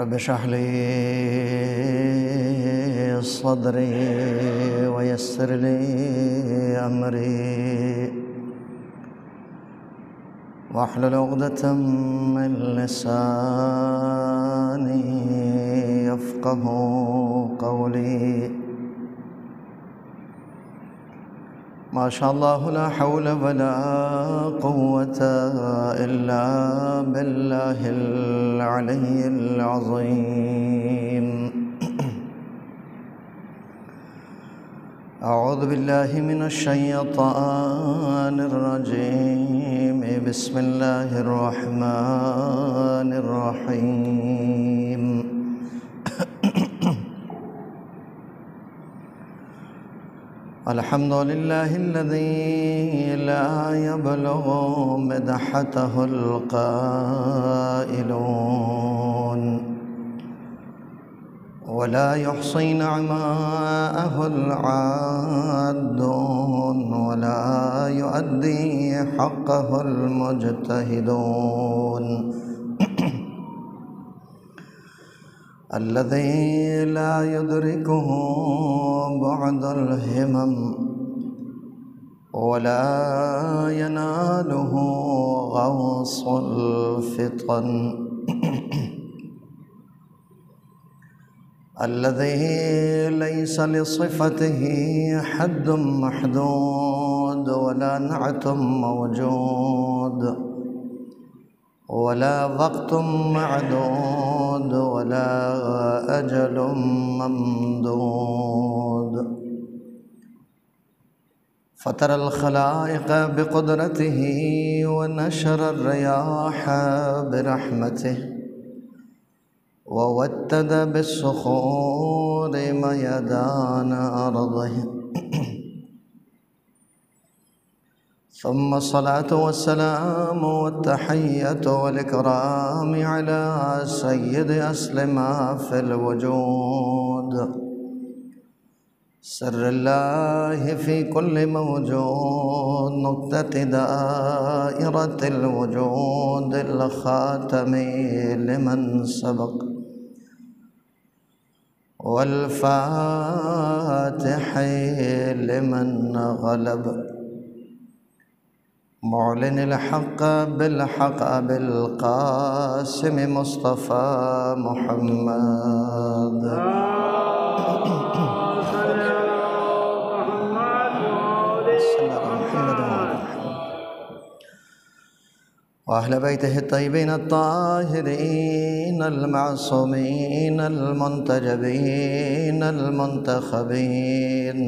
رب اشرح لي صدري ويسر لي أمري. واحلل عقدة من لساني يفقه قولي. ما شاء الله لا حول ولا قوة إلا بالله العلي العظيم. أعوذ بالله من الشيطان الرجيم. بسم الله الرحمن الرحيم. الحمد لله الذي لا يبلغ مدحته القائلون ولا يحصي نعماءه العادون ولا يؤدي حقه المجتهدون الذي لا يدركه بعد الهمم ولا يناله غوص الفطن. الذي ليس لصفته حد محدود ولا نعت موجود. ولا وقت معدود ولا أجل ممدود. فتر الخلائق بقدرته ونشر الرياح برحمته وودد بالصخور ميدان أرضه. ثم الصلاة والسلام والتحية والإكرام على سيد أصل ما في الوجود. سر الله في كل موجود نقطة دائرة الوجود الخاتم لمن سبق. والفاتح لمن غلب. معلن الحق بالحق بالقاسم مصطفى محمد. وأهل بيته الطيبين الطاهرين المعصومين المنتجبين المنتخبين.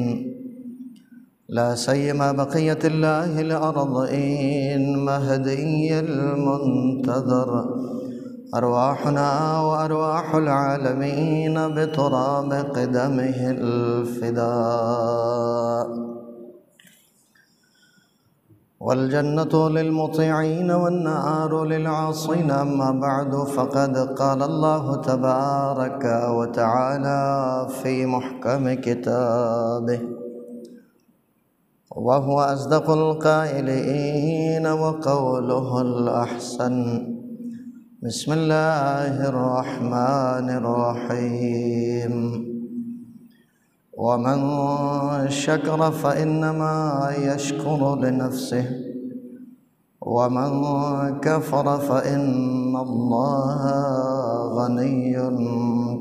لا سيما بقية الله الأرضين مهدي المنتظر. أرواحنا وأرواح العالمين بتراب قدمه الفداء. والجنة للمطيعين والنار للعاصين أما بعد فقد قال الله تبارك وتعالى في محكم كتابه. وهو أصدق القائلين وقوله الأحسن. بسم الله الرحمن الرحيم. ومن شكر فإنما يشكر لنفسه. ومن كفر فإن الله غني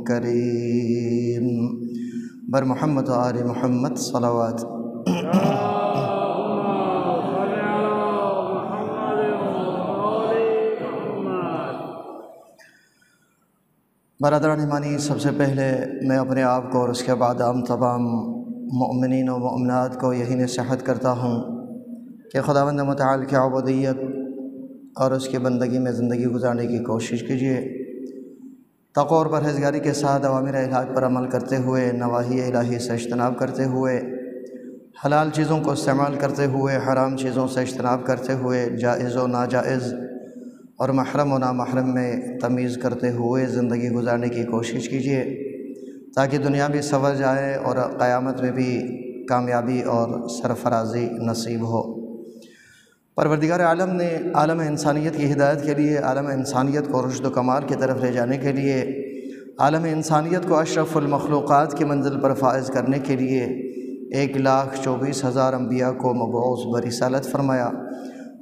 كريم. بر محمد وآل محمد صلوات. برادران ایمانی، سب سے پہلے میں اپنے آپ کو اور اس کے بعد ہم تمام مؤمنین و مؤمنات کو یہی نصیحت کرتا ہوں کہ خدا بند متعال کی عبودیت اور اس کی بندگی میں زندگی گزارنے کی کوشش کیجیے۔ تقو اور پرہیزگاری کے ساتھ عوامر علاج پر عمل کرتے ہوئے نواحی الہی سے اجتناب کرتے ہوئے، حلال چیزوں کو استعمال کرتے ہوئے، حرام چیزوں سے اجتناب کرتے ہوئے، جائز و ناجائز اور محرم و نامحرم میں تمیز کرتے ہوئے زندگی گزارنے کی کوشش کیجیے تاکہ دنیا بھی سنور جائے اور قیامت میں بھی کامیابی اور سرفرازی نصیب ہو۔ پروردگار عالم نے عالم انسانیت کی ہدایت کے لیے، عالم انسانیت کو رشد و کمال کی طرف لے جانے کے لیے، عالم انسانیت کو اشرف المخلوقات کی منزل پر فائز کرنے کے لیے ایک لاکھ چوبیس ہزار انبیاء کو مبعوث برسالت فرمایا۔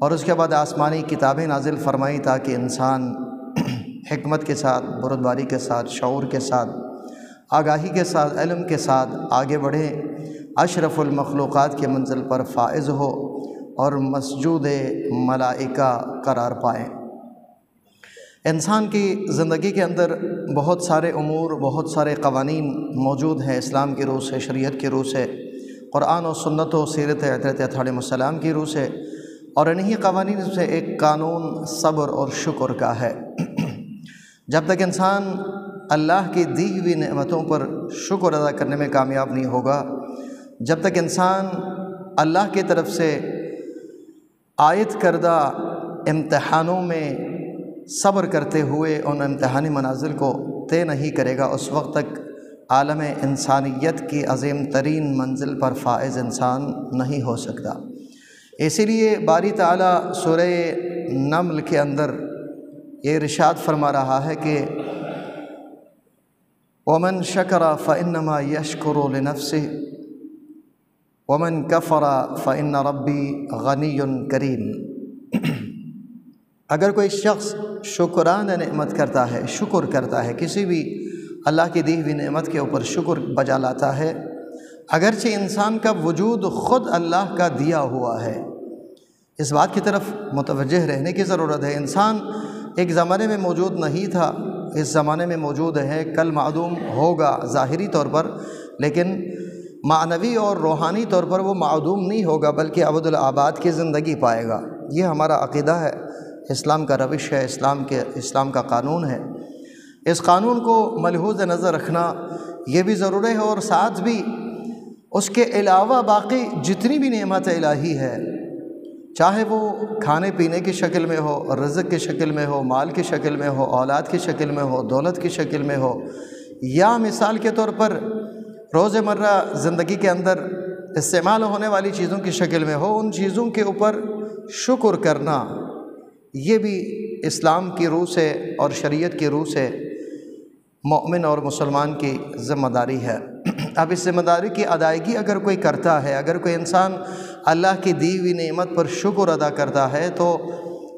اور اس کے بعد آسمانی کتابیں نازل فرمائی تاکہ انسان حکمت کے ساتھ، بردباری کے ساتھ، شعور کے ساتھ، آگاہی کے ساتھ، علم کے ساتھ آگے بڑھیں اشرف المخلوقات کے منزل پر فائز ہو اور مسجود ملائکہ قرار پائیں۔ انسان کی زندگی کے اندر بہت سارے امور، بہت سارے قوانین موجود ہیں۔ اسلام کی روح سے، شریعت کی روح سے، قرآن و سنت و سیرت اطرت علیہ السلام کی روح سے اور انہی قوانین سے ایک قانون صبر اور شکر کا ہے۔ جب تک انسان اللہ کی دی ہوئی نعمتوں پر شکر ادا کرنے میں کامیاب نہیں ہوگا، جب تک انسان اللہ کی طرف سے عائد کردہ امتحانوں میں صبر کرتے ہوئے ان امتحانی مناظر کو طے نہیں کرے گا، اس وقت تک عالم انسانیت کی عظیم ترین منزل پر فائز انسان نہیں ہو سکتا۔ اسی لیے باری تعالیٰ سورہ نمل کے اندر یہ رشاد فرما رہا ہے کہ ومن شکر فنما یشکر لنفسه ومن کفر فن ربی غنی کریم اگر کوئی شخص شکران نعمت کرتا ہے، شکر کرتا ہے، کسی بھی اللہ کی دی ہوئی نعمت کے اوپر شکر بجا لاتا ہے، اگرچہ انسان کا وجود خود اللہ کا دیا ہوا ہے اس بات کی طرف متوجہ رہنے کی ضرورت ہے۔ انسان ایک زمانے میں موجود نہیں تھا، اس زمانے میں موجود ہے، کل معدوم ہوگا ظاہری طور پر، لیکن معنوی اور روحانی طور پر وہ معدوم نہیں ہوگا، بلکہ عبد الآباد کی زندگی پائے گا۔ یہ ہمارا عقیدہ ہے۔ اسلام کا روش ہے، اسلام کے، اسلام کا قانون ہے۔ اس قانون کو ملحوظ نظر رکھنا یہ بھی ضروری ہے اور ساتھ بھی اس کے علاوہ باقی جتنی بھی نعمت الہی ہے چاہے وہ کھانے پینے کی شکل میں ہو، رزق کی شکل میں ہو، مال کی شکل میں ہو، اولاد کی شکل میں ہو، دولت کی شکل میں ہو، یا مثال کے طور پر روز مرہ زندگی کے اندر استعمال ہونے والی چیزوں کی شکل میں ہو، ان چیزوں کے اوپر شکر کرنا، یہ بھی اسلام کی روح سے اور شریعت کی روح سے مومن اور مسلمان کی ذمہ داری ہے۔ اب اس ذمہ داری کی ادائیگی اگر کوئی کرتا ہے، اگر کوئی انسان اللہ کی دی ہوئی نعمت پر شکر ادا کرتا ہے، تو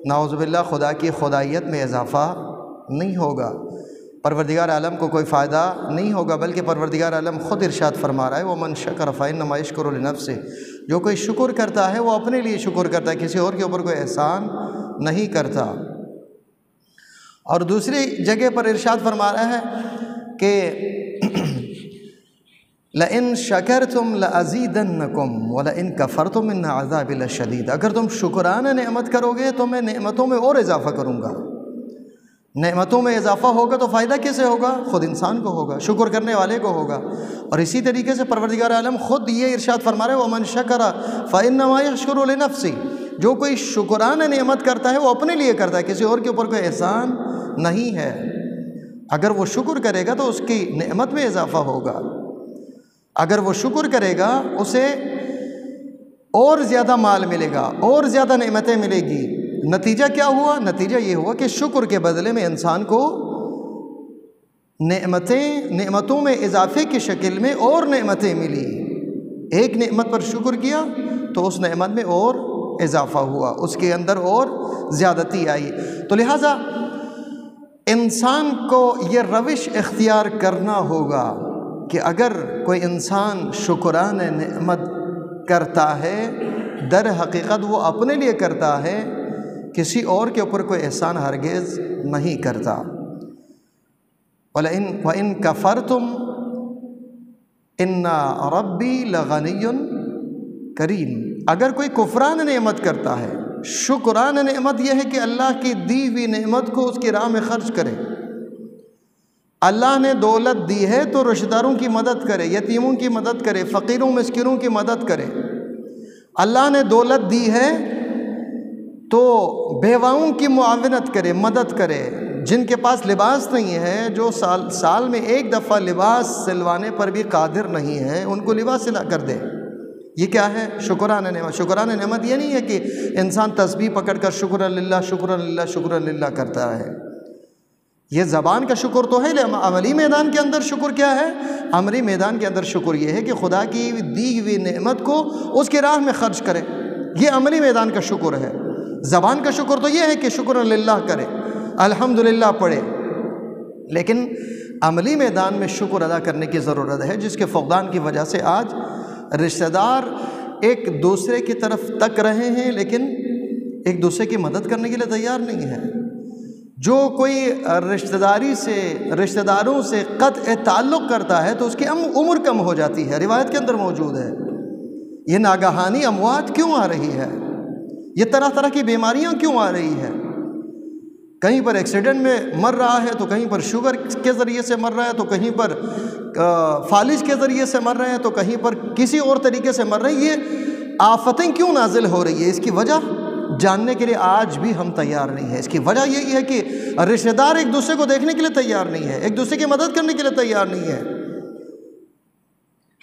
نعوذ باللہ خدا کی خدائیت میں اضافہ نہیں ہوگا۔ پروردگار عالم کو کوئی فائدہ نہیں ہوگا، بلکہ پروردگار عالم خود ارشاد فرما رہا ہے وہ من شکر فائن نمائش کرو لنف سے جو کوئی شکر کرتا ہے، وہ اپنے لیے شکر کرتا ہے، کسی اور کے اوپر کوئی احسان نہیں کرتا۔ اور دوسری جگہ پر ارشاد فرما رہا ہے کہ لَإِن شَكَرْتُمْ لَأَزِيدَنَّكُمْ وَلَإِن كَفَرْتُمْ إِنَّ عَذَابِ لَشَدِيدَ اگر تم شکرانہ نعمت کرو گے تو میں نعمتوں میں اور اضافہ کروں گا۔ نعمتوں میں اضافہ ہوگا تو فائدہ کیسے ہوگا؟ خود انسان کو ہوگا، شکر کرنے والے کو ہوگا۔ اور اسی طریقے سے پروردگار عالم خود یہ ارشاد فرما رہے وہ من شکر فعن شکر النفسی جو کوئی شکران نعمت کرتا ہے وہ اپنے لیے کرتا ہے، کسی اور کے اوپر کوئی احسان نہیں ہے۔ اگر وہ شکر کرے گا تو اس کی نعمت میں اضافہ ہوگا۔ اگر وہ شکر کرے گا، اسے اور زیادہ مال ملے گا، اور زیادہ نعمتیں ملے گی۔ نتیجہ کیا ہوا؟ نتیجہ یہ ہوا کہ شکر کے بدلے میں انسان کو نعمتیں، نعمتوں میں اضافے کی شکل میں اور نعمتیں ملی۔ ایک نعمت پر شکر کیا تو اس نعمت میں اور اضافہ ہوا، اس کے اندر اور زیادتی آئی۔ تو لہٰذا انسان کو یہ روش اختیار کرنا ہوگا۔ کہ اگر کوئی انسان شکران نعمت کرتا ہے، در حقیقت وہ اپنے لیے کرتا ہے، کسی اور کے اوپر کوئی احسان ہرگز نہیں کرتا۔ وَلَئِن وَإِن كَفَرْتُمْ إِنَّا رَبِّي لَغَنِيٌ کریم۔ اگر کوئی کفران نعمت کرتا ہے، شکران نعمت یہ ہے کہ اللہ کی دی ہوئی نعمت کو اس کی راہ میں خرچ کرے۔ اللہ نے دولت دی ہے تو رشتہ داروں کی مدد کرے، یتیموں کی مدد کرے، فقیروں مسکروں کی مدد کرے۔ اللہ نے دولت دی ہے تو بیواؤں کی معاونت کرے، مدد کرے۔ جن کے پاس لباس نہیں ہے، جو سال سال میں ایک دفعہ لباس سلوانے پر بھی قادر نہیں ہے، ان کو لباس سلا کر دے۔ یہ کیا ہے؟ شکران نعمت شکران نعمت یہ نہیں ہے کہ انسان تسبیح پکڑ کر شکر اللہ شکر اللہ شکر اللہ کرتا ہے۔ یہ زبان کا شکر تو ہے لیکن عملی میدان کے اندر شکر کیا ہے؟ عملی میدان کے اندر شکر یہ ہے کہ خدا کی دی ہوئی نعمت کو اس کی راہ میں خرچ کرے۔ یہ عملی میدان کا شکر ہے۔ زبان کا شکر تو یہ ہے کہ شکر اللہ کرے۔ الحمد للہ پڑھے۔ لیکن عملی میدان میں شکر ادا کرنے کی ضرورت ہے، جس کے فقدان کی وجہ سے آج رشتہ دار ایک دوسرے کی طرف تک رہے ہیں، لیکن ایک دوسرے کی مدد کرنے کے لیے تیار نہیں ہے جو کوئی رشتہ داری سے رشتہ داروں سے قطع تعلق کرتا ہے تو اس کی عمر کم ہو جاتی ہے، روایت کے اندر موجود ہے۔ یہ ناگہانی اموات کیوں آ رہی ہے؟ یہ طرح طرح کی بیماریاں کیوں آ رہی ہے؟ کہیں پر ایکسیڈنٹ میں مر رہا ہے تو کہیں پر شوگر کے ذریعے سے مر رہا ہے تو کہیں پر فالج کے ذریعے سے مر رہے ہیں تو کہیں پر کسی اور طریقے سے مر رہے ہیں یہ آفتیں کیوں نازل ہو رہی ہے؟ اس کی وجہ؟ جاننے کے لیے آج بھی ہم تیار نہیں ہیں۔ اس کی وجہ یہی ہے کہ رشتہ دار ایک دوسرے کو دیکھنے کے لیے تیار نہیں ہے ایک دوسرے کی مدد کرنے کے لیے تیار نہیں ہے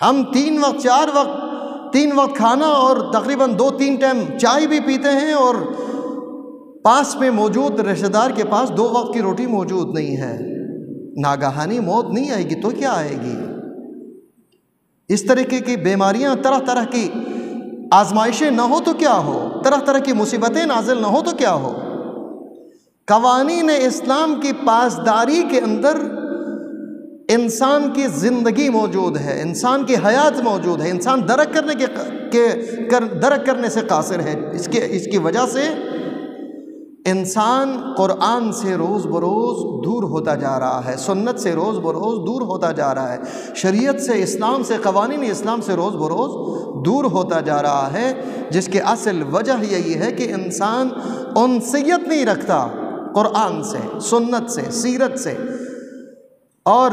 ہم تین وقت، چار وقت، تین وقت کھانا اور تقریباً دو، تین ٹائم چائے بھی پیتے ہیں اور پاس میں موجود رشتہ دار کے پاس دو وقت کی روٹی موجود نہیں ہے۔ ناگہانی موت نہیں آئے گی تو کیا آئے گی؟ اس طریقے کی بیماریاں طرح طرح کی آزمائشیں نہ ہو تو کیا ہو؟ طرح طرح کی مصیبتیں نازل نہ ہو تو کیا ہو؟ قوانین اسلام کی پاسداری کے اندر انسان کی زندگی موجود ہے، انسان کی حیات موجود ہے، انسان درک کرنے کے درک کرنے سے قاصر ہے۔ اس کے اس کی وجہ سے انسان قرآن سے روز بروز دور ہوتا جا رہا ہے، سنت سے روز بروز دور ہوتا جا رہا ہے، شریعت سے، اسلام سے، قوانین اسلام سے روز بروز دور ہوتا جا رہا ہے، جس کی اصل وجہ یہی ہے کہ انسان انسیت نہیں رکھتا قرآن سے، سنت سے، سیرت سے۔ اور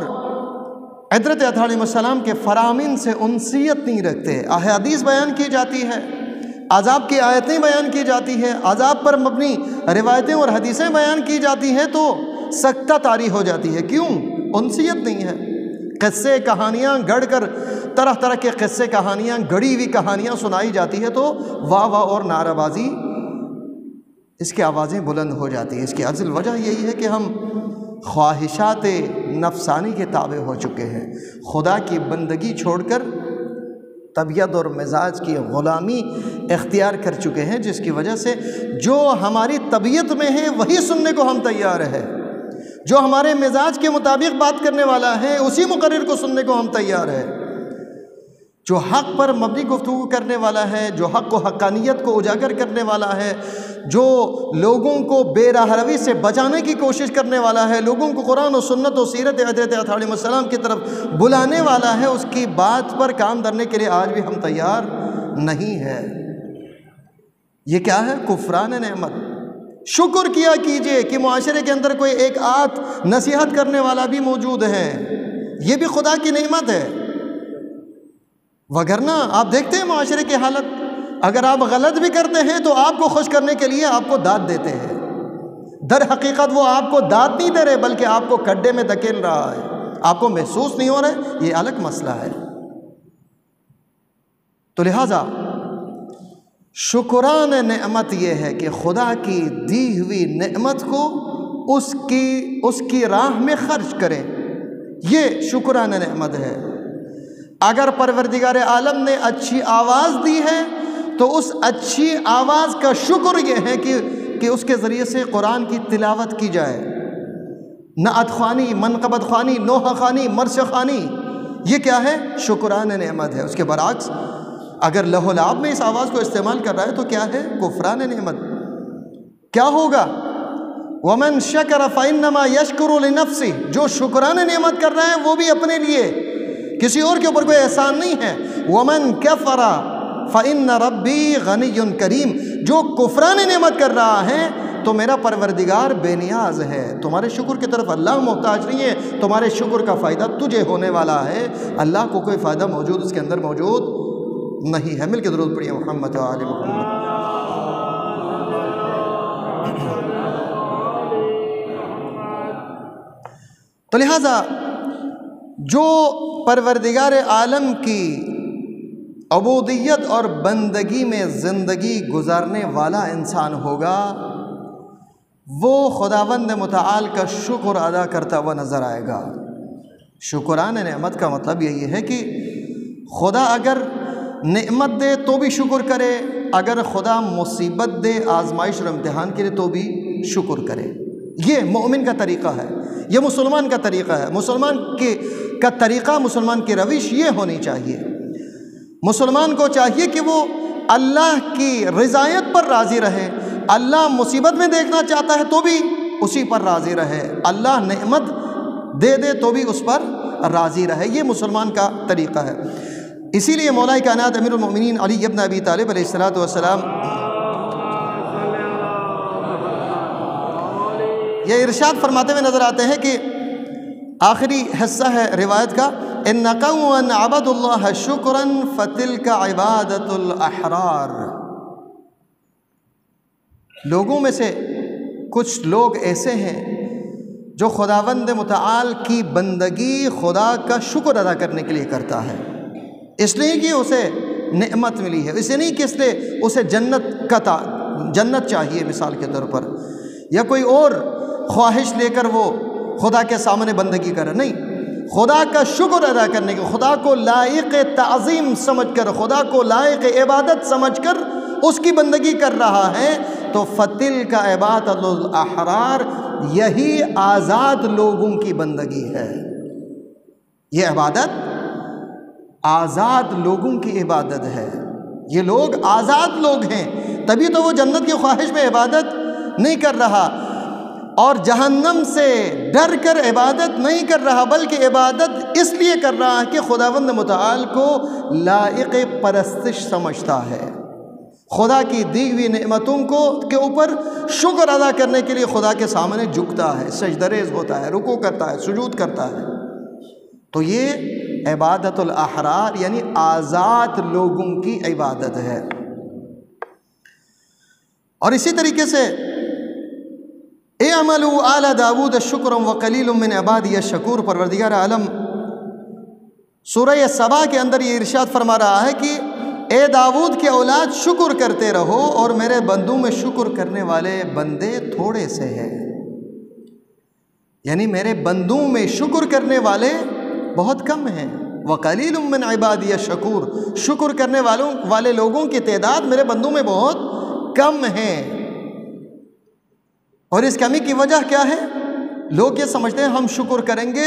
عدرت علیہ السلام کے فرامین سے انسیت نہیں رکھتے۔ احادیث بیان کی جاتی ہے۔ عذاب کی آیتیں بیان کی جاتی ہیں عذاب پر مبنی روایتیں اور حدیثیں بیان کی جاتی ہیں تو سکتہ تاری ہو جاتی ہے۔ کیوں؟ انسیت نہیں ہے۔ قصے، کہانیاں گڑھ کر طرح طرح کے قصے، کہانیاں گڑی ہوئی کہانیاں سنائی جاتی ہے تو واہ واہ اور نعرہ بازی اس کی آوازیں بلند ہو جاتی ہیں۔ اس کی اصل وجہ یہی ہے کہ ہم خواہشات نفسانی کے تابع ہو چکے ہیں۔ خدا کی بندگی چھوڑ کر طبیعت اور مزاج کی غلامی اختیار کر چکے ہیں، جس کی وجہ سے جو ہماری طبیعت میں ہے، وہی سننے کو ہم تیار ہے جو ہمارے مزاج کے مطابق بات کرنے والا ہے، اسی مقرر کو سننے کو ہم تیار ہے جو حق پر مبنی گفتگو کرنے والا ہے، جو حق و حقانیت کو اجاگر کرنے والا ہے، جو لوگوں کو بے راہ روی سے بچانے کی کوشش کرنے والا ہے، لوگوں کو قرآن و سنت و سیرت حضرت علیہ السلام کی طرف بلانے والا ہے، اس کی بات پر کام کرنے کے لیے آج بھی ہم تیار نہیں ہے یہ کیا ہے؟ کفران نعمت۔ شکر کیا کیجیے کہ معاشرے کے اندر کوئی ایک آت نصیحت کرنے والا بھی موجود ہے۔ یہ بھی خدا کی نعمت ہے۔ وگرنہ آپ دیکھتے ہیں معاشرے کی حالت، اگر آپ غلط بھی کرتے ہیں تو آپ کو خوش کرنے کے لیے آپ کو داد دیتے ہیں۔ در حقیقت وہ آپ کو داد نہیں دے رہے، بلکہ آپ کو کڈے میں دکیل رہا ہے۔ آپ کو محسوس نہیں ہو رہا، یہ الگ مسئلہ ہے۔ تو لہٰذا، شکران نعمت یہ ہے کہ خدا کی دی ہوئی نعمت کو اس کی اس کی راہ میں خرچ کریں۔ یہ شکران نعمت ہے۔ اگر پروردگار عالم نے اچھی آواز دی ہے، تو اس اچھی آواز کا شکر یہ ہے کہ کہ اس کے ذریعے سے قرآن کی تلاوت کی جائے۔ نعت خوانی، منقبت خوانی، نوحہ خوانی مرش خوانی، یہ کیا ہے؟ شکران نعمت ہے۔ اس کے برعکس، اگر لہو لعب میں اس آواز کو استعمال کر رہا ہے تو کیا ہے؟ کفران نعمت۔ کیا ہوگا؟ ومن شکر فَإِنَّمَا يَشْكُرُ لِنَفْسِ جو شکران نعمت کر رہا ہے، وہ بھی اپنے لیے۔ کسی اور کے اوپر کوئی احسان نہیں ہے۔ ومن کفر فن ربی غنی کریم جو کفران نعمت کر رہا ہے، تو میرا پروردگار بے نیاز ہے۔ تمہارے شکر کی طرف اللہ محتاج نہیں ہے۔ تمہارے شکر کا فائدہ تجھے ہونے والا ہے۔ اللہ کو کوئی فائدہ موجود اس کے اندر موجود نہیں ہے۔ مل کے ضرورت پڑی ہے محمد علی محمد۔ تو لہٰذا جو پروردگار عالم کی عبودیت اور بندگی میں زندگی گزارنے والا انسان ہوگا، وہ خداوند متعال کا شکر ادا کرتا ہوا نظر آئے گا۔ شکران نعمت کا مطلب یہی ہے کہ خدا اگر نعمت دے تو بھی شکر کرے، اگر خدا مصیبت دے، آزمائش اور امتحان کے لیے تو بھی شکر کرے۔ یہ مومن کا طریقہ ہے۔ یہ مسلمان کا طریقہ ہے۔ مسلمان کے کا طریقہ مسلمان کی روش یہ ہونی چاہیے۔ مسلمان کو چاہیے کہ وہ اللہ کی رضایت پر راضی رہے۔ اللہ مصیبت میں دیکھنا چاہتا ہے تو بھی اسی پر راضی رہے۔ اللہ نعمت دے دے تو بھی اس پر راضی رہے۔ یہ مسلمان کا طریقہ ہے۔ اسی لیے مولا کائنات امیر المؤمنین علی ابن ابی طالب علیہ السلاۃ والسلام یہ ارشاد فرماتے ہوئے نظر آتے ہیں کہ آخری حصہ ہے روایت کا ان نقن عبد اللہ شکرن فتل کا عبادت الاحرار لوگوں میں سے کچھ لوگ ایسے ہیں جو خداوند متعال کی بندگی خدا کا شکر ادا کرنے کے لیے کرتا ہے۔ اس لیے کہ اسے نعمت ملی ہے۔ اس لیے نہیں کہ اس لیے اسے جنت کا جنت چاہیے مثال کے طور پر۔ یا کوئی اور خواہش لے کر وہ خدا کے سامنے بندگی کرے۔ نہیں، خدا کا شکر ادا کرنے کے، خدا کو لائق تعظیم سمجھ کر، خدا کو لائق عبادت سمجھ کر اس کی بندگی کر رہا ہے۔ تو فتل کا عبادت الاحرار، یہی آزاد لوگوں کی بندگی ہے۔ یہ عبادت آزاد لوگوں کی عبادت ہے۔ یہ لوگ آزاد لوگ ہیں۔ تبھی تو وہ جنت کی خواہش میں عبادت نہیں کر رہا۔ اور جہنم سے ڈر کر عبادت نہیں کر رہا، بلکہ عبادت اس لیے کر رہا ہے کہ خداوند متعال کو لائق پرستش سمجھتا ہے۔ خدا کی دی ہوئی نعمتوں کو کے اوپر شکر ادا کرنے کے لیے خدا کے سامنے جھکتا ہے سجدریز ہوتا ہے رکو کرتا ہے، سجود کرتا ہے۔ تو یہ عبادت الاحرار یعنی آزاد لوگوں کی عبادت ہے۔ اور اسی طریقے سے اے عمل اعلیٰ داود شکرم و کلیل من عبادی شکور، پروردگار عالم. سورہ صبا کے اندر یہ ارشاد فرما رہا ہے کہ اے داود کے اولاد، شکر کرتے رہو اور میرے بندوں میں شکر کرنے والے بندے تھوڑے سے ہیں۔ یعنی میرے بندوں میں شکر کرنے والے بہت کم ہیں۔ وکلیل من عبادی شکور، شکر کرنے والوں، والے لوگوں کی تعداد میرے بندوں میں بہت کم ہیں اور اس کمی کی وجہ کیا ہے؟ لوگ یہ سمجھتے ہیں ہم شکر کریں گے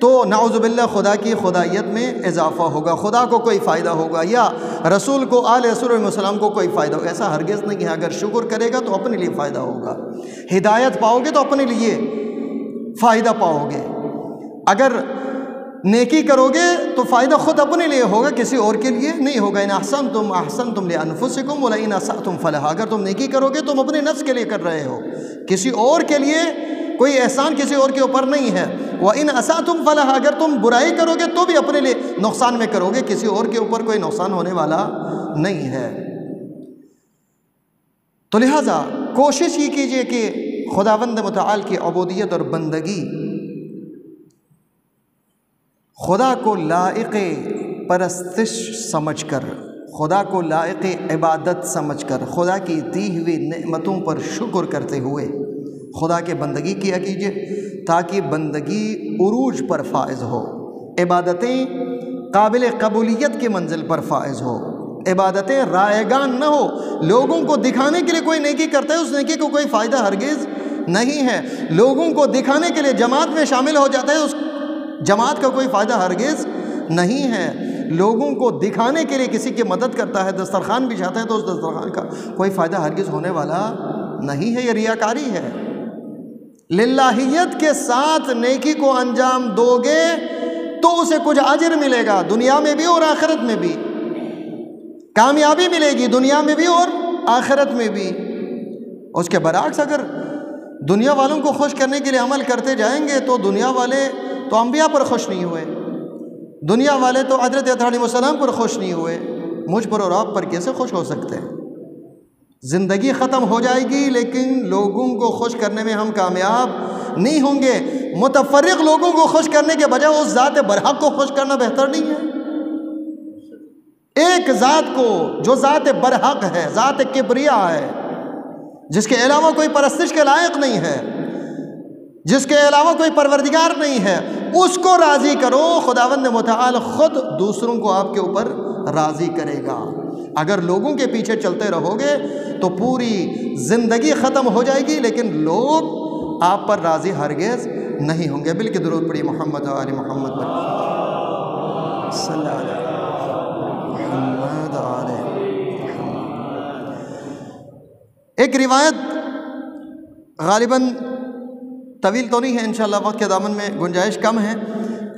تو نعوذ باللہ خدا کی خدائیت میں اضافہ ہوگا، خدا کو کوئی فائدہ ہوگا یا رسول کو آل رسول علیہ السلام کو کوئی فائدہ ہوگا۔ ایسا ہرگز نہیں ہے، اگر شکر کرے گا تو اپنے لیے فائدہ ہوگا۔ ہدایت پاؤ گے تو اپنے لیے فائدہ پاؤ گے۔ اگر نیکی کرو گے تو فائدہ خود اپنے لیے ہوگا، کسی اور کے لیے نہیں ہوگا۔ ان احسن تم احسن تم لے انفسکم ولا ان تم فلاح اگر تم نیکی کرو گے تم اپنے نفس کے لیے کر رہے ہو۔ کسی اور کے لیے کوئی احسان کسی اور کے اوپر نہیں ہے۔ وہ ان اسا تم فلاح اگر تم برائی کرو گے تو بھی اپنے لیے نقصان میں کرو گے کسی اور کے اوپر کوئی نقصان ہونے والا نہیں ہے۔ تو لہٰذا کوشش یہ کیجیے کہ خداوند متعال کی عبودیت اور بندگی خدا کو لائق پرستش سمجھ کر، خدا کو لائق عبادت سمجھ کر، خدا کی دی ہوئی نعمتوں پر شکر کرتے ہوئے خدا کے بندگی کیا کیجیے تاکہ بندگی عروج پر فائز ہو، عبادتیں قابل قبولیت کے منزل پر فائز ہو۔ عبادتیں رائے گان نہ ہو، لوگوں کو دکھانے کے لیے کوئی نیکی کرتا ہے، اس نیکی کو کوئی فائدہ ہرگز نہیں ہے۔ لوگوں کو دکھانے کے لیے جماعت میں شامل ہو جاتا ہے، اس جماعت کا کوئی فائدہ ہرگز نہیں ہے۔ لوگوں کو دکھانے کے لیے کسی کی مدد کرتا ہے، دسترخوان بھی چاہتا ہے تو اس دسترخوان کا کوئی فائدہ ہرگز ہونے والا نہیں ہے، یہ ریاکاری ہے۔ للہیت کے ساتھ نیکی کو انجام دو گے تو اسے کچھ اجر ملے گا، دنیا میں بھی اور آخرت میں بھی۔ کامیابی ملے گی دنیا میں بھی اور آخرت میں بھی۔ اس کے برعکس اگر دنیا والوں کو خوش کرنے کے لیے عمل کرتے جائیں گے تو دنیا والے تو انبیاء پر خوش نہیں ہوئے۔ دنیا والے تو حضرت علیہ السلام پر خوش نہیں ہوئے۔ مجھ پر اور آپ پر کیسے خوش ہو سکتے ہیں؟ زندگی ختم ہو جائے گی، لیکن لوگوں کو خوش کرنے میں ہم کامیاب نہیں ہوں گے۔ متفرق لوگوں کو خوش کرنے کے بجائے اس ذات برحق کو خوش کرنا بہتر نہیں ہے۔ ایک ذات کو جو ذات برحق ہے، ذات کبریا ہے، جس کے علاوہ کوئی پرستش کے لائق نہیں ہے جس کے علاوہ کوئی پروردگار نہیں ہے، اس کو راضی کرو، خداوند متعال خود دوسروں کو آپ کے اوپر راضی کرے گا۔ اگر لوگوں کے پیچھے چلتے رہو گے تو پوری زندگی ختم ہو جائے گی، لیکن لوگ آپ پر راضی ہرگز نہیں ہوں گے۔ بلکہ درود پڑی محمد علی محمد صلی اللہ محمد۔ ایک روایت غالباً طویل تو نہیں ہے، انشاءاللہ وقت کے دامن میں گنجائش کم ہے۔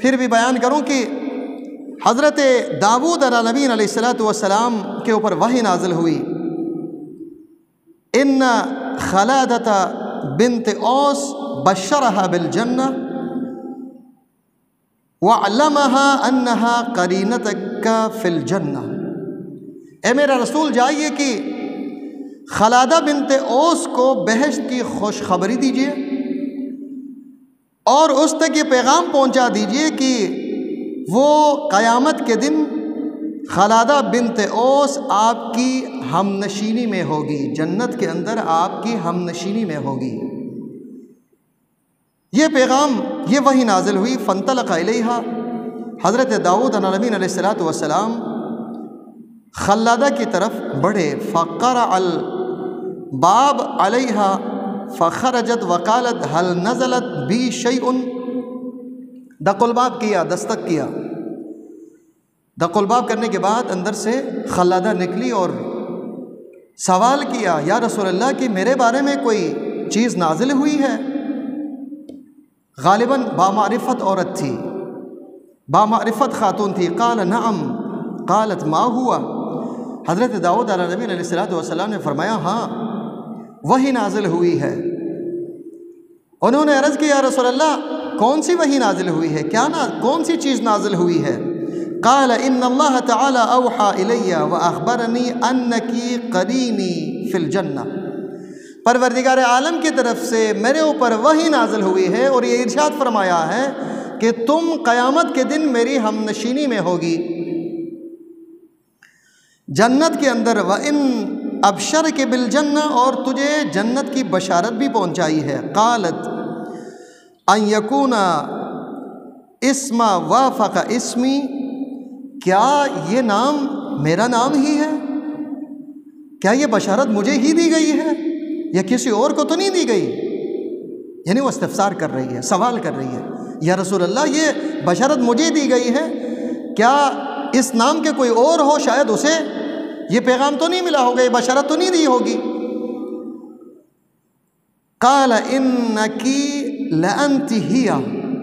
پھر بھی بیان کروں کہ حضرت داود علیہ نبین علیہ السلاۃ والسلام کے اوپر وہی نازل ہوئی۔ ان خلادت بنت اوس بشرها بالجنہ وعلمها انها قرینتک فی الجنہ۔ اے میرا رسول، جائیے کہ خلادہ بنت اوس کو بہشت کی خوشخبری دیجیے اور اس تک یہ پیغام پہنچا دیجیے کہ وہ قیامت کے دن خلادہ بنت اوس آپ کی ہم نشینی میں ہوگی، جنت کے اندر آپ کی ہم نشینی میں ہوگی۔ یہ پیغام، یہ وہی نازل ہوئی فنطلق علیہ حضرت داؤد نبین علیہ السلاۃ والسلام خلادہ کی طرف بڑھے فقر الباب علیہ فخرجت وکالت حل نزلت بی شعی ان دقلباب کیا، دستک کیا۔ دقلباب کرنے کے بعد اندر سے خلادہ نکلی اور سوال کیا، یا رسول اللہ کہ میرے بارے میں کوئی چیز نازل ہوئی ہے؟ غالباً بامعرفت عورت تھی۔ بامعرفت خاتون تھی۔ قال، نعم۔ قالت، ما ہوا؟ حضرت داؤد علیہ نبی علیہ السلام والسلام نے فرمایا ہاں۔ وہی نازل ہوئی ہے۔ انہوں نے عرض کیا رسول اللہ، کون سی وہی نازل ہوئی ہے؟ کیا نا، کون سی چیز نازل ہوئی ہے؟ قال، ان اللہ تعالی اوحا الیہ و اخبرنی انکی قرینی فی الجنہ. پروردگار عالم کی طرف سے میرے اوپر وہی نازل ہوئی ہے اور یہ ارشاد فرمایا ہے کہ تم قیامت کے دن میری ہم نشینی میں ہوگی۔ جنت کے اندر و ان ابشر کے بالجنہ اور تجھے جنت کی بشارت بھی پہنچائی ہے۔ قالت، ان یکون اسم وافق اسمی، کیا یہ نام میرا نام ہی ہے؟ کیا یہ بشارت مجھے ہی دی گئی ہے؟ یا کسی اور کو تو نہیں دی گئی؟ یعنی وہ استفسار کر رہی ہے، سوال کر رہی ہے۔ یا رسول اللہ، یہ بشارت مجھے دی گئی ہے، کیا اس نام کے کوئی اور ہو شاید اسے؟ یہ پیغام تو نہیں ملا ہوگا، یہ بشارت تو نہیں دی ہوگی۔ کال ان کی لنت ہی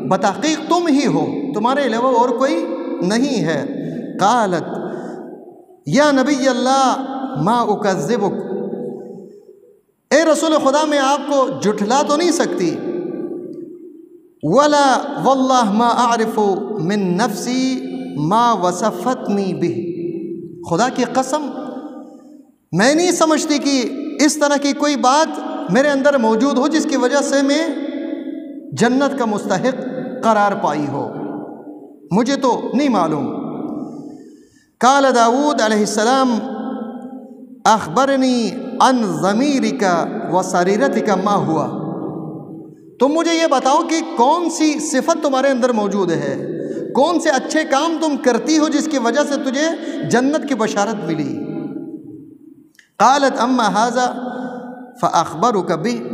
بتحقیق تم ہی ہو، تمہارے علاوہ اور کوئی نہیں ہے۔ قالت، یا نبی اللہ، ما اکذبک۔ اے رسول خدا، میں آپ کو جٹھلا تو نہیں سکتی۔ ولا واللہ ما اعرف من نفسی ما وصفتنی بھی خدا کی قسم، میں نہیں سمجھتی کہ اس طرح کی کوئی بات میرے اندر موجود ہو جس کی وجہ سے میں جنت کا مستحق قرار پائی ہو۔ مجھے تو نہیں معلوم۔ کال داود علیہ السلام، اخبرنی ان ضمیر کا و سریرت کا ماں ہوا۔ تم مجھے یہ بتاؤ کہ کون سی صفت تمہارے اندر موجود ہے؟ کون سے اچھے کام تم کرتی ہو جس کی وجہ سے تجھے جنت کی بشارت ملی؟ قالت، اما حاضہ فخبر کبھی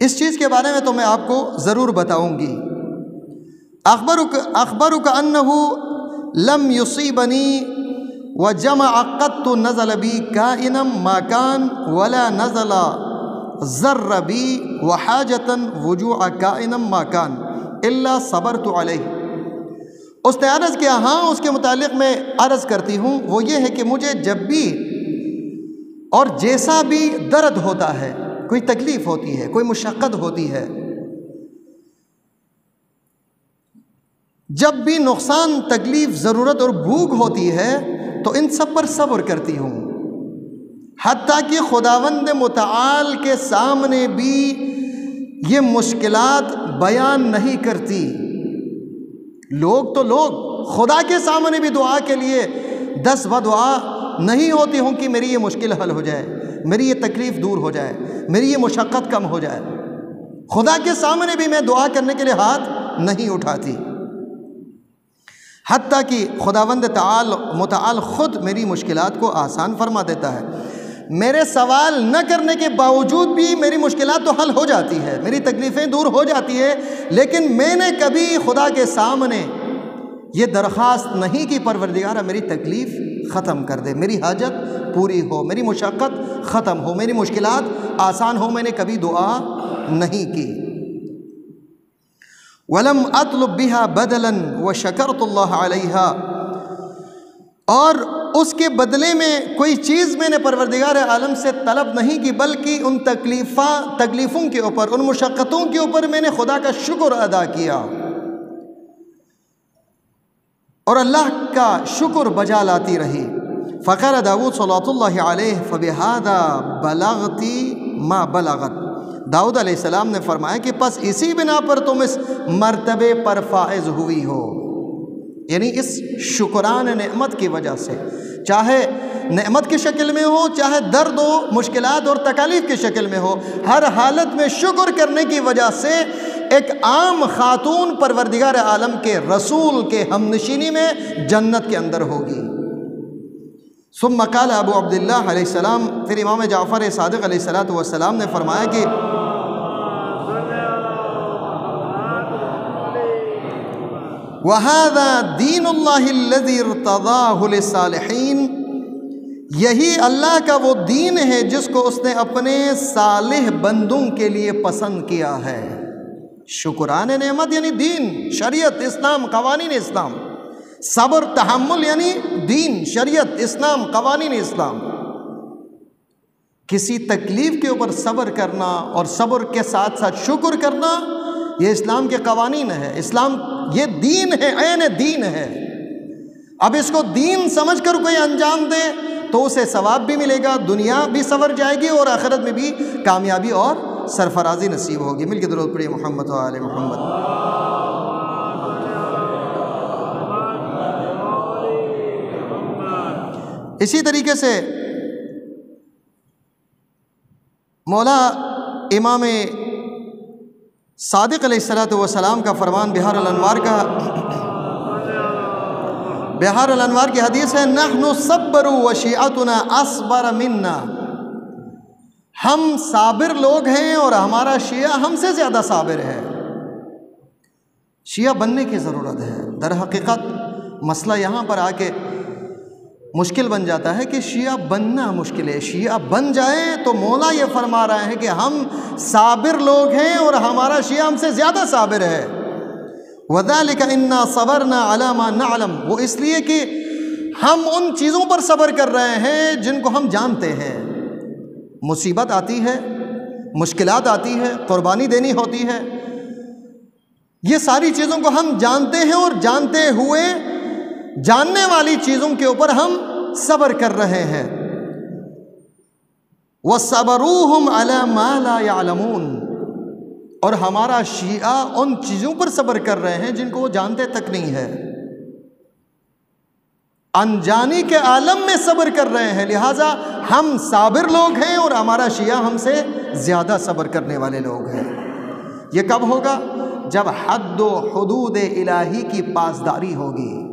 اس چیز کے بارے میں تو میں آپ کو ضرور بتاؤں گی۔ اخبر اخبر کا ان لم یوسی بنی و جمع عقت تو نزل بھی کا انم ماکان ولا نزل ذربی و حاجتاً وجوع کا انم ماکان اللہ صبر تو علیہ۔ اس نے عرض کیا ہاں اس کے متعلق میں عرض کرتی ہوں، وہ یہ ہے کہ مجھے جب بھی اور جیسا بھی درد ہوتا ہے، کوئی تکلیف ہوتی ہے، کوئی مشقت ہوتی ہے، جب بھی نقصان، تکلیف، ضرورت اور بھوک ہوتی ہے، تو ان سب پر صبر کرتی ہوں۔ حتیٰ کہ خداوند متعال کے سامنے بھی یہ مشکلات بیان نہیں کرتی۔ لوگ تو لوگ، خدا کے سامنے بھی دعا کے لیے دس دعا نہیں ہوتی ہوں کہ میری یہ مشکل حل ہو جائے، میری یہ تکلیف دور ہو جائے، میری یہ مشقت کم ہو جائے۔ خدا کے سامنے بھی میں دعا کرنے کے لیے ہاتھ نہیں اٹھاتی۔ حتیٰ کہ خداوند تعال متعال خود میری مشکلات کو آسان فرما دیتا ہے۔ میرے سوال نہ کرنے کے باوجود بھی میری مشکلات تو حل ہو جاتی ہے میری تکلیفیں دور ہو جاتی ہے لیکن میں نے کبھی خدا کے سامنے یہ درخواست نہیں کی، پروردگارہ، میری تکلیف ختم کر دے، میری حاجت پوری ہو، میری مشقت ختم ہو، میری مشکلات آسان ہو، میں نے کبھی دعا نہیں کی۔ ولم اطلب بها بدلا وشکرت اللہ علیہ اور اس کے بدلے میں کوئی چیز میں نے پروردگار عالم سے طلب نہیں کی، بلکہ ان تکلیفہ تکلیفوں کے اوپر، ان مشقتوں کے اوپر میں نے خدا کا شکر ادا کیا۔ اور اللہ کا شکر بجا لاتی رہی۔ فقر داود صلی اللہ علیہ فبہادہ بلاغتی ما بلغت۔ داؤد علیہ السلام نے فرمایا کہ پس اسی بنا پر تم اس مرتبے پر فائز ہوئی ہو۔ یعنی اس شکران نعمت کی وجہ سے۔ چاہے نعمت کی شکل میں ہو، چاہے درد و مشکلات اور تکالیف کی شکل میں ہو، ہر حالت میں شکر کرنے کی وجہ سے ایک عام خاتون پروردگار عالم کے رسول کے ہم نشینی میں جنت کے اندر ہوگی۔ ثم قال ابو عبداللہ علیہ السلام، پھر امام جعفر صادق علیہ السلام نے فرمایا کہ وَهَذَا دِينُ اللَّهِ الَّذِي ارْتَضَاهُ لِصَالِحِينَ یہی اللہ کا وہ دین ہے جس کو اس نے اپنے صالح بندوں کے لیے پسند کیا ہے۔ شکران نعمت یعنی دین، شریعت، اسلام، قوانین اسلام۔ صبر، تحمل یعنی دین، شریعت، اسلام، قوانین اسلام۔ کسی تکلیف کے اوپر صبر کرنا اور صبر کے ساتھ ساتھ شکر کرنا یہ اسلام کے قوانین ہے اسلام یہ دین ہے، عین دین ہے۔ اب اس کو دین سمجھ کر کوئی انجام دے تو اسے ثواب بھی ملے گا، دنیا بھی سور جائے گی اور آخرت میں بھی کامیابی اور سرفرازی نصیب ہوگی۔ مل کے درود پڑی محمد و علیہ محمد۔ اسی طریقے سے مولا امام صادق علیہ السلاۃ والسلام کا فرمان بہار الانوار کا بہار الانوار کی حدیث ہے نحن صبر وشیعتنا اصبر منا۔ ہم صابر لوگ ہیں اور ہمارا شیعہ ہم سے زیادہ صابر ہے۔ شیعہ بننے کی ضرورت ہے۔ در حقیقت مسئلہ یہاں پر آ کے مشکل بن جاتا ہے کہ شیعہ بننا مشکل ہے۔ شیعہ بن جائیں تو مولا یہ فرما رہا ہے کہ ہم صابر لوگ ہیں اور ہمارا شیعہ ہم سے زیادہ صابر ہے۔ وَذَلِكَ إِنَّا صَبَرْنَا عَلَى مَا نَعْلَمْ۔ وہ اس لیے کہ ہم ان چیزوں پر صبر کر رہے ہیں جن کو ہم جانتے ہیں۔ مصیبت آتی ہے، مشکلات آتی ہے، قربانی دینی ہوتی ہے۔ یہ ساری چیزوں کو ہم جانتے ہیں اور جانتے ہوئے جاننے والی چیزوں کے اوپر ہم صبر کر رہے ہیں۔ وہ صبروہم مَا يَعْلَمُونَ۔ اور ہمارا شیعہ ان چیزوں پر صبر کر رہے ہیں جن کو وہ جانتے تک نہیں ہے۔ انجانی کے عالم میں صبر کر رہے ہیں، لہٰذا ہم صابر لوگ ہیں اور ہمارا شیعہ ہم سے زیادہ صبر کرنے والے لوگ ہیں۔ یہ کب ہوگا؟ جب حد و حدود الہی کی پاسداری ہوگی۔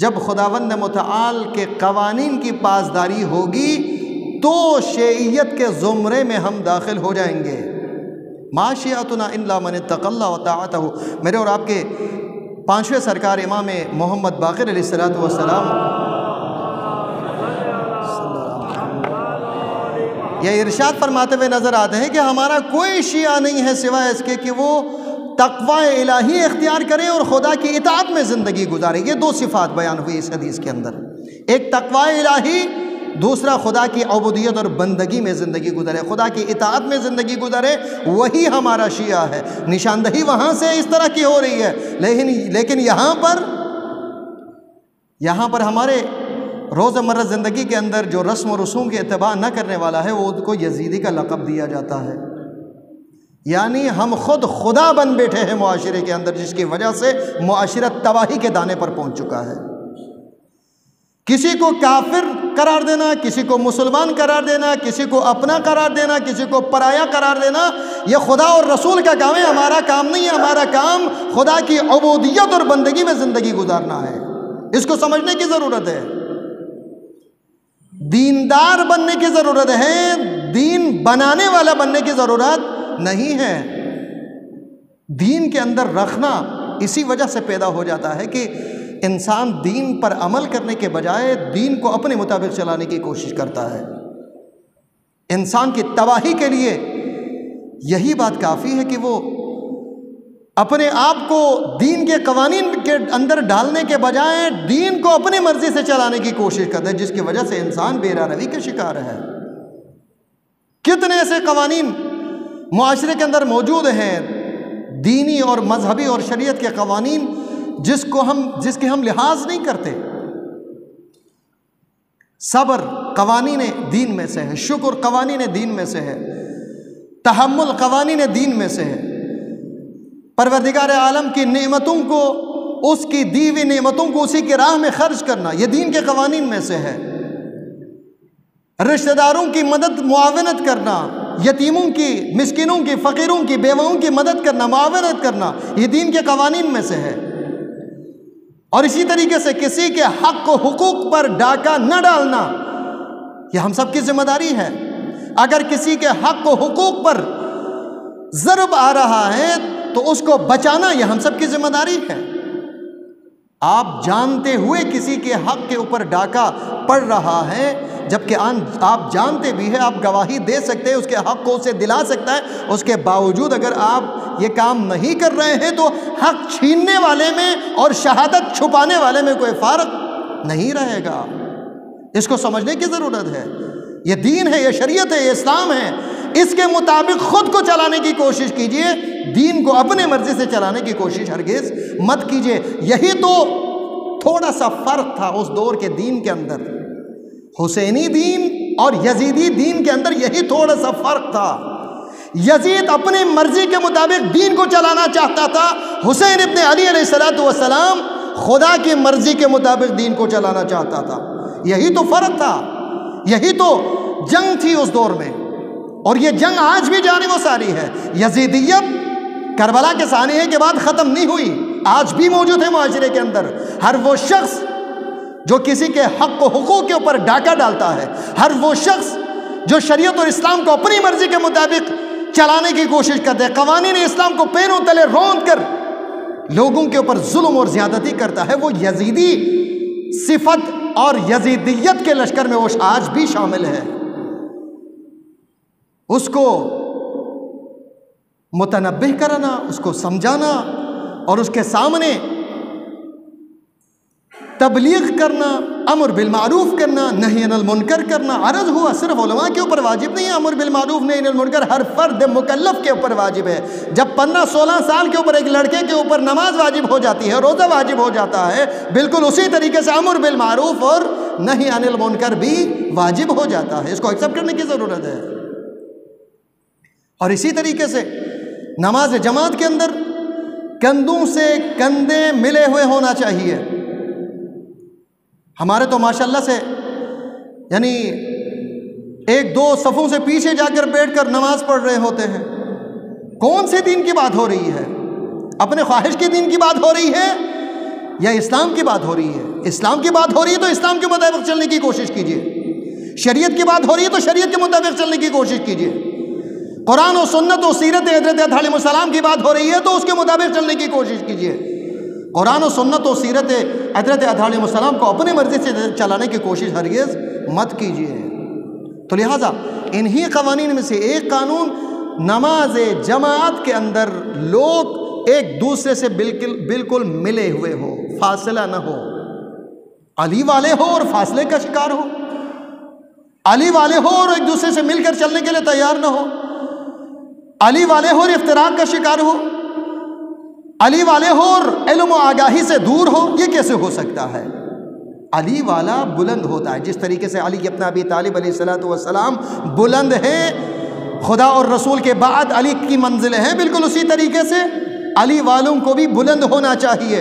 جب خداوند متعال کے قوانین کی پاسداری ہوگی تو شیعیت کے زمرے میں ہم داخل ہو جائیں گے۔ معاشیاتنا اللہ من تقلّہ و طاعتہ میرے اور آپ کے پانچویں سرکار امام محمد باقر علیہ السلاۃ والسلام۔ یہ ارشاد فرماتے ہوئے نظر آتے ہیں کہ ہمارا کوئی شیعہ نہیں ہے سوائے اس کے کہ وہ تقوی الہی اختیار کریں اور خدا کی اطاعت میں زندگی گزاریں یہ دو صفات بیان ہوئی اس حدیث کے اندر۔ ایک تقوی الہی، دوسرا خدا کی عبودیت اور بندگی میں زندگی گزرے خدا کی اطاعت میں زندگی گزرے وہی ہمارا شیعہ ہے۔ نشاندہی وہاں سے اس طرح کی ہو رہی ہے۔ لیکن لیکن یہاں پر یہاں پر ہمارے روز مرہ زندگی کے اندر جو رسم و رسوم کے اتباع نہ کرنے والا ہے، وہ کو یزیدی کا لقب دیا جاتا ہے۔ یعنی ہم خود خدا بن بیٹھے ہیں معاشرے کے اندر، جس کی وجہ سے معاشرت تباہی کے دانے پر پہنچ چکا ہے۔ کسی کو کافر قرار دینا، کسی کو مسلمان قرار دینا، کسی کو اپنا قرار دینا، کسی کو پرایا قرار دینا، یہ خدا اور رسول کا کام ہے، ہمارا کام نہیں ہے، ہمارا کام خدا کی عبودیت اور بندگی میں زندگی گزارنا ہے۔ اس کو سمجھنے کی ضرورت ہے۔ دیندار بننے کی ضرورت ہے، دین بنانے والا بننے کی ضرورت نہیں ہے۔ دین کے اندر رکھنا اسی وجہ سے پیدا ہو جاتا ہے کہ انسان دین پر عمل کرنے کے بجائے دین کو اپنے مطابق چلانے کی کوشش کرتا ہے۔ انسان کی تباہی کے لیے یہی بات کافی ہے کہ وہ اپنے آپ کو دین کے قوانین کے اندر ڈالنے کے بجائے دین کو اپنی مرضی سے چلانے کی کوشش کرتے ہیں جس کی وجہ سے انسان بے روی کے شکار ہے۔ کتنے ایسے قوانین معاشرے کے اندر موجود ہیں دینی اور مذہبی اور شریعت کے قوانین جس کو ہم جس کے ہم لحاظ نہیں کرتے۔ صبر قوانین دین میں سے ہے، شکر قوانین دین میں سے ہے، تحمل قوانین دین میں سے ہے۔ پروردگار عالم کی نعمتوں کو، اس کی دیوی نعمتوں کو اسی کے راہ میں خرچ کرنا، یہ دین کے قوانین میں سے ہے۔ رشتہ داروں کی مدد، معاونت کرنا یتیموں کی، مسکینوں کی، فقیروں کی بیواؤں کی مدد کرنا، معاونت کرنا، یہ دین کے قوانین میں سے ہے۔ اور اسی طریقے سے کسی کے حق و حقوق پر ڈاکہ نہ ڈالنا، یہ ہم سب کی ذمہ داری ہے۔ اگر کسی کے حق و حقوق پر ضرب آ رہا ہے، تو اس کو بچانا یہ ہم سب کی ذمہ داری ہے۔ آپ جانتے ہوئے کسی کے حق کے اوپر ڈاکہ پڑ رہا ہے، جبکہ آپ جانتے بھی ہیں، آپ گواہی دے سکتے ہیں، اس کے حق کو اسے دلا سکتا ہے۔ اس کے باوجود اگر آپ یہ کام نہیں کر رہے ہیں تو حق چھیننے والے میں اور شہادت چھپانے والے میں کوئی فرق نہیں رہے گا۔ اس کو سمجھنے کی ضرورت ہے۔ یہ دین ہے، یہ شریعت ہے، یہ اسلام ہے۔ اس کے مطابق خود کو چلانے کی کوشش کیجیے، دین کو اپنے مرضی سے چلانے کی کوشش ہرگز مت کیجیے۔ یہی تو تھوڑا سا فرق تھا اس دور کے دین کے اندر۔ حسینی دین اور یزیدی دین کے اندر یہی تھوڑا سا فرق تھا۔ یزید اپنی مرضی کے مطابق دین کو چلانا چاہتا تھا۔ حسین ابن علی علیہ السلاۃ والسلام خدا کی مرضی کے مطابق دین کو چلانا چاہتا تھا۔ یہی تو فرق تھا۔ یہی تو جنگ تھی اس دور میں۔ اور یہ جنگ آج بھی جانے وہ ساری ہے۔ یزیدیت کربلا کے سانحے کے بعد ختم نہیں ہوئی، آج بھی موجود ہے معاشرے کے اندر۔ ہر وہ شخص جو کسی کے حق و حقوق کے اوپر ڈاکہ ڈالتا ہے، ہر وہ شخص جو شریعت اور اسلام کو اپنی مرضی کے مطابق چلانے کی کوشش کرتے ہیں قوانین اسلام کو پیروں تلے روند کر لوگوں کے اوپر ظلم اور زیادتی کرتا ہے، وہ یزیدی صفت اور یزیدیت کے لشکر میں وہ آج بھی شامل ہے۔ اس کو متنبع کرنا اس کو سمجھانا اور اس کے سامنے تبلیغ کرنا، امر بالمعروف کرنا نہیں المنکر کرنا۔ عرض ہوا، صرف علماء کے اوپر واجب نہیں ہے۔ امر بالمعروف نہیں المنکر ہر فرد مکلف کے اوپر واجب ہے۔ جب پندرہ سولہ سال کے اوپر ایک لڑکے کے اوپر نماز واجب ہو جاتی ہے، روزہ واجب ہو جاتا ہے، بالکل اسی طریقے سے امر بالمعروف اور نہیں المنکر بھی واجب ہو جاتا ہے۔ اس کو ایکسیپٹ کرنے کی ضرورت ہے۔ اور اسی طریقے سے نماز جماعت کے اندر کندوں سے کندھے ملے ہوئے ہونا چاہیے۔ ہمارے تو ماشاءاللہ سے یعنی ایک دو صفوں سے پیچھے جا کر بیٹھ کر نماز پڑھ رہے ہوتے ہیں۔ کون سے دین کی بات ہو رہی ہے؟ اپنے خواہش کے دین کی بات ہو رہی ہے یا اسلام کی بات ہو رہی ہے؟ اسلام کی بات ہو رہی ہے تو اسلام کے مطابق چلنے کی کوشش کیجیے شریعت کی بات ہو رہی ہے تو شریعت کے مطابق چلنے کی کوشش کیجیے قرآن و سنت و سیرت حضرت علیہ السلام کی بات ہو رہی ہے تو اس کے مطابق چلنے کی کوشش کیجیے قرآن و سنت و سیرت حضرت علیہ السلام کو اپنی مرضی سے چلانے کی کوشش ہرگز مت کیجیے تو لہٰذا انہی قوانین میں سے ایک قانون نماز جماعت کے اندر لوگ ایک دوسرے سے بالکل بالکل ملے ہوئے ہو فاصلہ نہ ہو۔ علی والے ہو اور فاصلے کا شکار ہو علی والے ہو اور ایک دوسرے سے مل کر چلنے کے لیے تیار نہ ہو علی والے ہو اور افطراک کا شکار ہو۔ علی والے ہو اور علم و آگاہی سے دور ہو، یہ کیسے ہو سکتا ہے؟ علی والا بلند ہوتا ہے۔ جس طریقے سے علی اپنا ابی طالب علیہ السلاۃ والسلام بلند ہے خدا اور رسول کے بعد علی کی منزلیں ہیں، بالکل اسی طریقے سے علی والوں کو بھی بلند ہونا چاہیے۔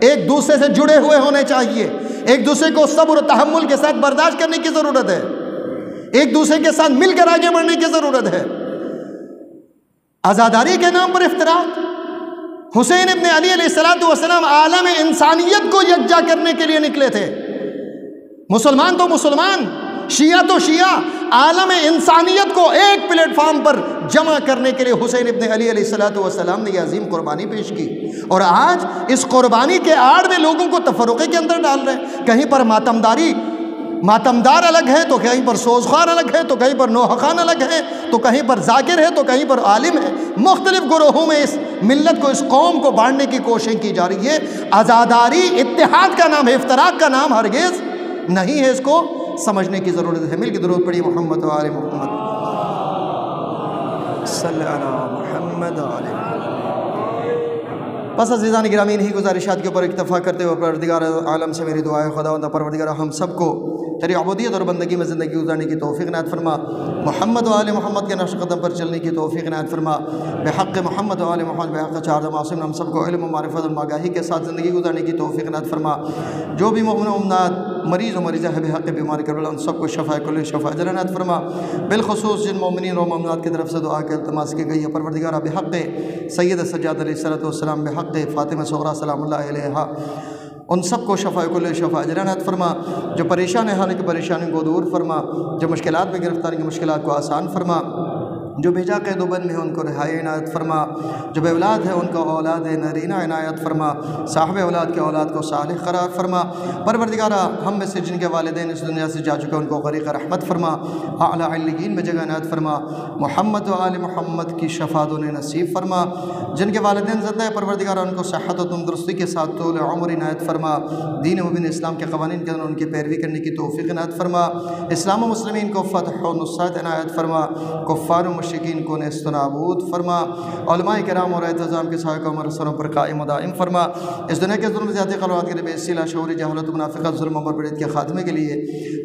ایک دوسرے سے جڑے ہوئے ہونے چاہیے۔ ایک دوسرے کو صبر و تحمل کے ساتھ برداشت کرنے کی ضرورت ہے۔ ایک دوسرے کے ساتھ مل کر آگے بڑھنے کی ضرورت ہے۔ آزاداری کے نام پر افطراک حسین ابن علی علیہ السلام والسلام عالم انسانیت کو یکجا کرنے کے لیے نکلے تھے۔ مسلمان تو مسلمان، شیعہ تو شیعہ، عالم انسانیت کو ایک پلیٹ فارم پر جمع کرنے کے لیے حسین ابن علی علیہ السلام نے یہ عظیم قربانی پیش کی۔ اور آج اس قربانی کے آڑ میں لوگوں کو تفرقے کے اندر ڈال رہے ہیں۔ کہیں پر ماتمداری ماتمدار الگ ہے تو کہیں پر سوزخوار الگ ہے تو کہیں پر نوحقان الگ ہے تو کہیں پر ذاکر ہے تو کہیں پر عالم ہے مختلف گروہوں میں اس ملت کو، اس قوم کو بانٹنے کی کوشش کی جا رہی ہے آزاداری، اتحاد کا نام ہے افطراک کا نام ہرگز نہیں ہے اس کو سمجھنے کی ضرورت ہے۔ مل کی ضرورت پڑی محمد و آل محمد۔ صلی اللہ محمد و آل بس عزیزان گرامین ہی گزارشات کے اوپر اکتفا کرتے ہوئے پروردگار عالم سے میری دعا ہے خدا و پروردگار ہم سب کو تیری عبودیت اور بندگی میں زندگی گزارنے کی توفیق نعت فرما۔ محمد و آل محمد کے نقش قدم پر چلنے کی توفیق نعت فرما۔ بحق محمد و آل محمد، بحق چار معصوم ہم سب کو علم و معرفت اور آگاہی کے ساتھ زندگی گزارنے کی توفیق نعت فرما۔ جو بھی مؤمن و امنات مریض و مریضہ ہے بحق بیماری کر ان سب کو شفا کل شفا جلنات فرما۔ بالخصوص جن مومنین و مؤمنات کی طرف سے دعا کے التماس کی گئی ہے پروردگار بحق سید سجاد علیہ صلاۃ والسلام بحق فاطمہ صغرا سلام اللہ علیہ ان سب کو شفا کل شفا جلانت فرما۔ جو پریشان ہے حال کی پریشانی کو دور فرما۔ جو مشکلات میں گرفتاری کی مشکلات کو آسان فرما۔ جو بیجا قید و بند میں ان کو رہائی عنایت فرما۔ جو بے اولاد ہے، ان کو اولاد نرینہ عنایت فرما۔ صاحب اولاد کے اولاد کو صالح قرار فرما۔ پروردگارہ، ہم میں سے جن کے والدین اس دنیا سے جا چکے ان کو غریق رحمت فرما۔ اعلیٰ علگین میں جگہ عنایت فرما۔ محمد و آل محمد کی شفاعت انہیں نصیب فرما۔ جن کے والدین زندہ ہے پروردگارہ، ان کو صحت و تندرستی کے ساتھ طول عمر عنایت فرما۔ دین و بن اسلام کے قوانین کے اندر ان کی پیروی کرنے کی توفیق عنایت فرما۔ اسلام و مسلمین کو فتح و نصرت عنایت فرما۔ کفار و مشرقین کو نیست نابود فرما، علماء کرام اور اعتظام کے سائے کو عمر سروں پر قائم و دائم، فرما، اس دنیا کے ظلم زیادہ قلوات کے لیے بے شعوری جہلت و منافقت ظلم و بربریت کے خاتمے کے لیے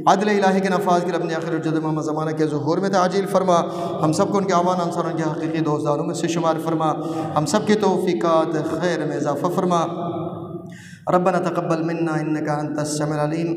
عدل الہی کے نفاذ کے لیے اپنے آخر جد محمد زمانہ کے ظہور میں تعجیل، فرما، ہم سب کو ان کے آوان انصار، ان کے حقیقی دوستداروں میں سے شمار، فرما، ہم سب کی توفیقات خیر میں اضافہ، فرما، ربنا تقبل منا انك انت السميع العليم